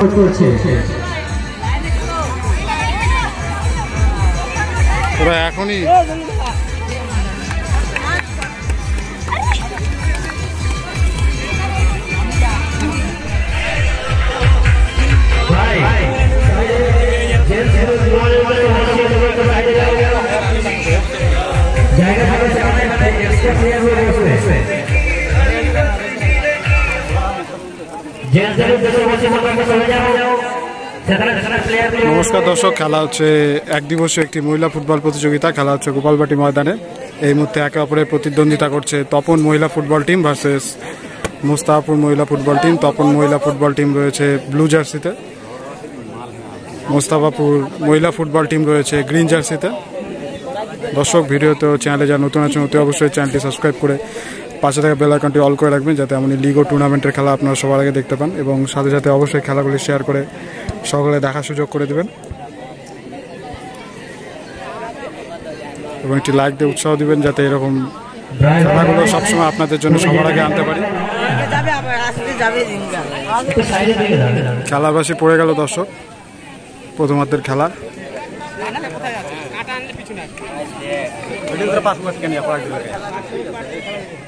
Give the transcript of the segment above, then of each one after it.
Okay, okay, okay. ওরা এখনই জায়গা থাকে সেখানে এক্সট্রা প্লেয়ার হয়ে বসবে জেন্টসদের উদ্দেশ্যে বলছি মোটামুটি চলে যাও নমস্কার দর্শক, খেলা হচ্ছে এক দিবসীয় একটি মহিলা ফুটবল প্রতিযোগিতা, খেলা হচ্ছে গোপালবাটি ময়দানে। এই মুহূর্তে একে অপরের প্রতিদ্বন্দ্বিতা করছে তপন মহিলা ফুটবল টিম ভার্সেস মুস্তাফপুর মহিলা ফুটবল টিম। তপন মহিলা ফুটবল টিম রয়েছে ব্লু জার্সিতে। মোস্তাফাপুর মহিলা ফুটবল টিম রয়েছে গ্রিন জার্সিতে। দর্শক, ভিডিওতে চ্যানেলে যা নতুন আছেন, অতি অবশ্যই চ্যানেলটি সাবস্ক্রাইব করে পাশে থাকা বেল আইকনটি অল করে রাখবেন যাতে এমনই লিগ ও টুর্নামেন্টের খেলা আপনারা সবার আগে দেখতে পান এবং সাথে সাথে অবশ্যই খেলাগুলি শেয়ার করে সকলে দেখার সুযোগ করে দেবেন। এবং একটি লাইক দিয়ে উৎসাহ দিবেন যাতে এরকম খেলাগুলো সবসময় আপনাদের জন্য সবার আগে আনতে পারি। খেলার বাসে পড়ে গেল দর্শক, প্রথমার্ধের খেলা। অংশগ্রহণ করেছে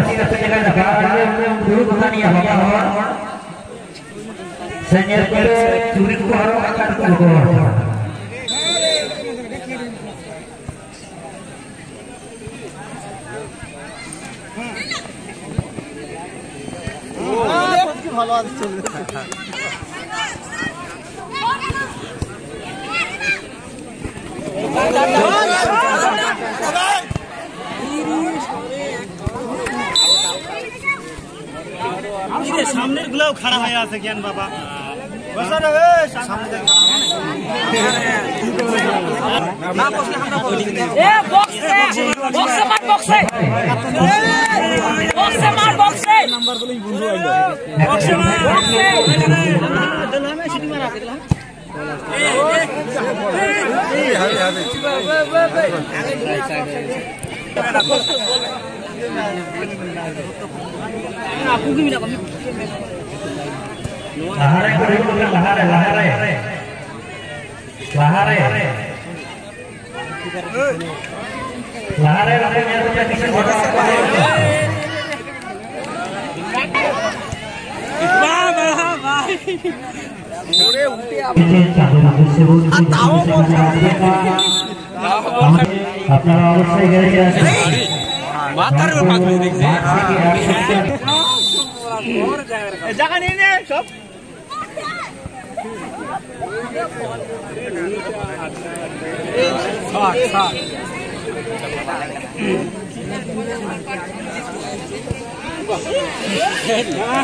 আছে জ্ঞান বাবা ए बॉक्स से बॉक्स से मार बॉक्स से बॉक्स से मार बॉक्स से बॉक्स से मार बॉक्स से লাহারে করে বললেন লাহারে লাহারে লাহারে লাহারে লাহারে মেরুটা কিছু ঘটনা বাহ বাহ বাহ আপনারা অবশ্যই গেছে মাথার পাগলি দেখছে জায়গা নিয়ে নে সব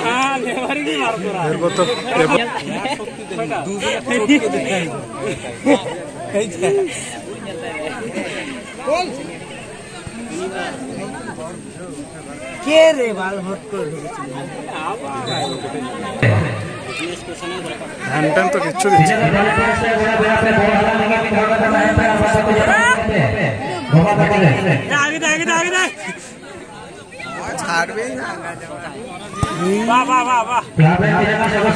হ্যাঁ লেবারি কি মার করা এরপর তো এরপর কে রে বাল হট করে ঢুকেছিল হ্যান্ড ট্যান তো কিচ্ছু দিচ্ছে না। আগে দে আগে দে আগে দে ছাড়বেই না বাহ বাহ বাহ বাহ বালুরঘাট এবং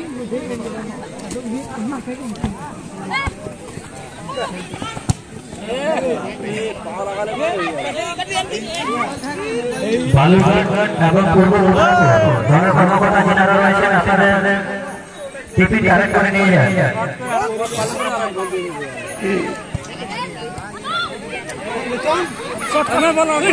পূর্ব ধরনের কর্মকর্তা যারা রয়েছেন আপনাদের টিকিট কালেক্ট করে নিয়ে যান আমি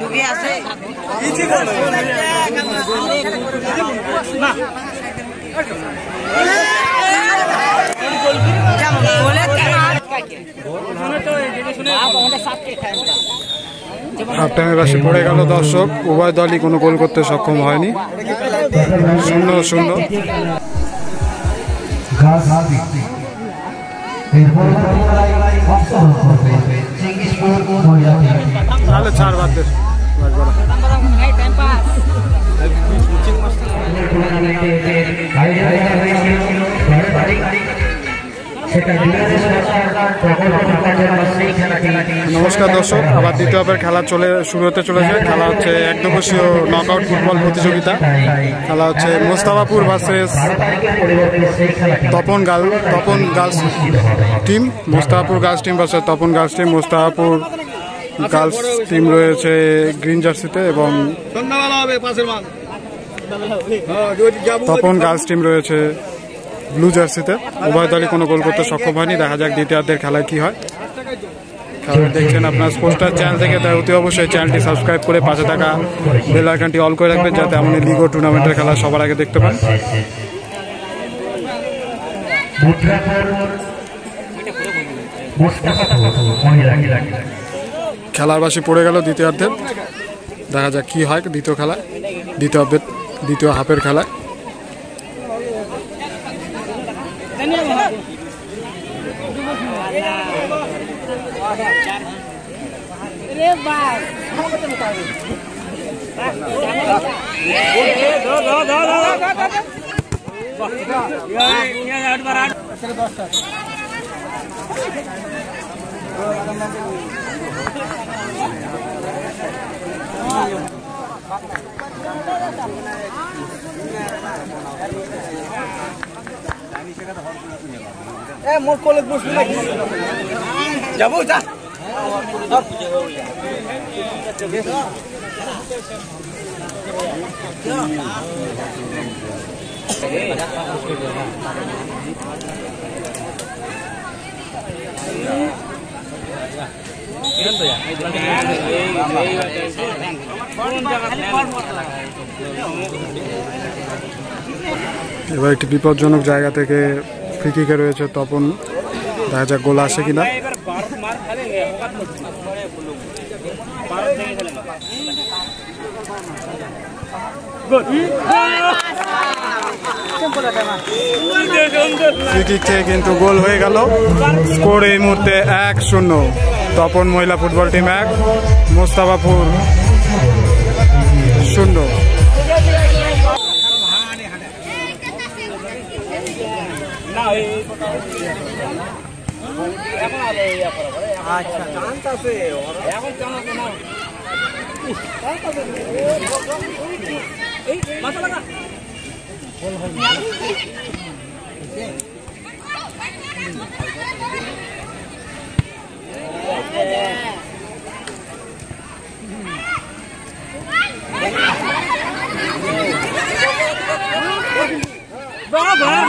ঢুকে আছে বলে হাফ টাইমের পাশে পড়ে গেল দর্শক। উভয় দলই কোনো গোল করতে সক্ষম হয়নি। শূন্য শূন্য। তাহলে চার বাদ নমস্কার দর্শক আবার দ্বিতীয় হাফের খেলা চলে শুরু হতে চলেছে। খেলা হচ্ছে একদিবসীয় নকআউট ফুটবল প্রতিযোগিতা। খেলা হচ্ছে Mostafapur versus Tapan girl Tapan girls team Mostafapur girls team versus Tapan girls team Mostafapur girls team রয়েছে গ্রিন জার্সিতে এবং তপন গার্লস টিম রয়েছে ব্লু জার্সিতে। উভয় দলই কোনো গোল করতে সক্ষম হয়নি, দেখা যাক দ্বিতীয়ার্ধের খেলায় কি হয়। দেখছেন আপনার স্পোর্টসটার চ্যানেল থেকে, তাই অতি অবশ্যই চ্যানেলটি সাবস্ক্রাইব করে পাশে থাকা বেল আইকনটি অল করে রাখবেন, যাতে এমনই লিগ ও টুর্নামেন্টের খেলা সবার আগে দেখতে পান। খেলার বাসি পড়ে গেল দ্বিতীয়ার্ধে দেখা যাক কি হয় দ্বিতীয় খেলায়, দ্বিতীয় দ্বিতীয় হাফের খেলায়। अरे बाप दो दो दो दो ये आठ बार आठ चलो दस तक ए मोर कॉलेज बस যাব, যা। এবার একটি বিপজ্জনক জায়গা থেকে ফ্রি কিকে রয়েছে তপন। দেখা যাক গোল আসে কিনা। কিন্তু গোল হয়ে গেল। স্কোর এই মুহূর্তে এক শূন্য। তপন মহিলা ফুটবল টিম এক, মোস্তাফাপুর কাটতাছে এখন কেন কেন মাথা লাগা Bravo!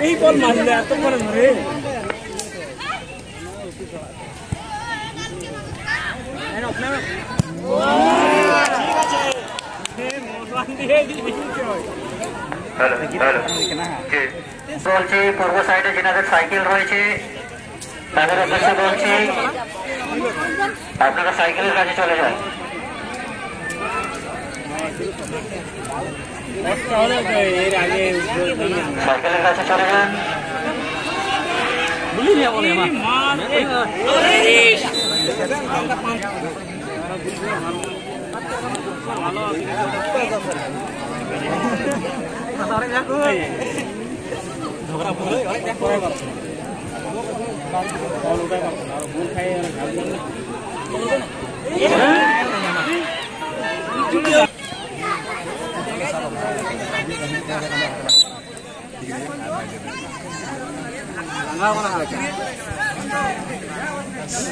এই বলছি পূর্ব সাইডে যেনাদের সাইকেল রয়েছে তাদের উদ্দেশ্যে বলছি আপনারা সাইকেলের কাছে চলে যান। সাইকেলের কাছে চলে যান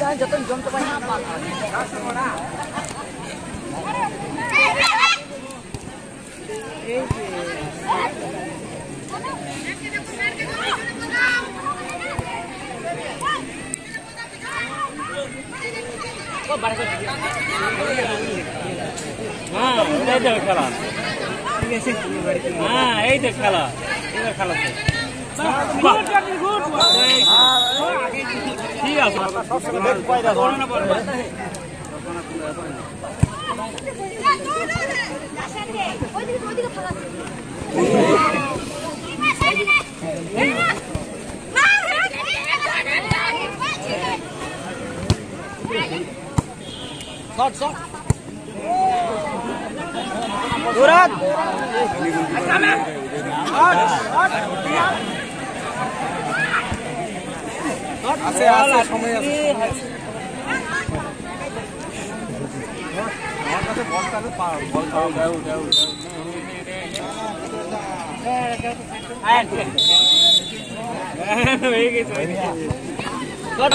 Jangan jatuh jom tepatnya Nah. হ্যাঁ এই তো খেলা খেলা ঠিক আছে আছে সময় আছে আমার কাছে বল তাহলে বল হয়ে গেছে এই দেখ এই শালা কত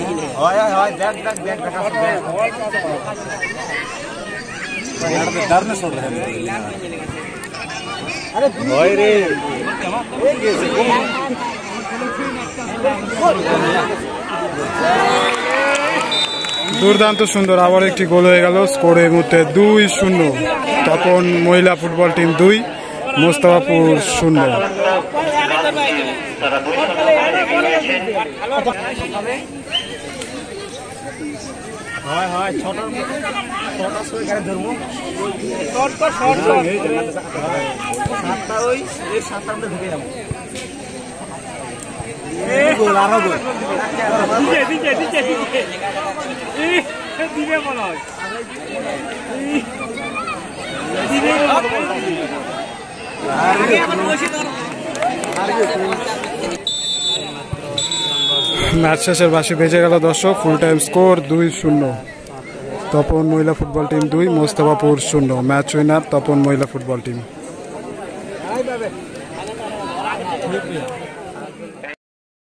দিলে হয় হয় হয় দেখ দেখ দেখ দেখা डरने छोड़ रहे हैं अरे भाई रे দুর্দান্ত সুন্দর আবার একটি গোল হয়ে গেল স্কোরের মধ্যে দুই শূন্য তখন মহিলা ফুটবল টিম দুই মোস্তাফাপুর শূন্য তারা দুই শূন্য বাইরে গিয়েছেন দিকে দিকে দিকে দিকে এই, দিকে বলা হয় এই, দিকে বলা হয়। ম্যাচ শেষের বাসি বেজে গেল দর্শক ফুল টাইম স্কোর দুই শূন্য। তপন মহিলা ফুটবল টিম দুই, মোস্তফাপুর শূন্য। ম্যাচ উইনার তপন মহিলা ফুটবল টিম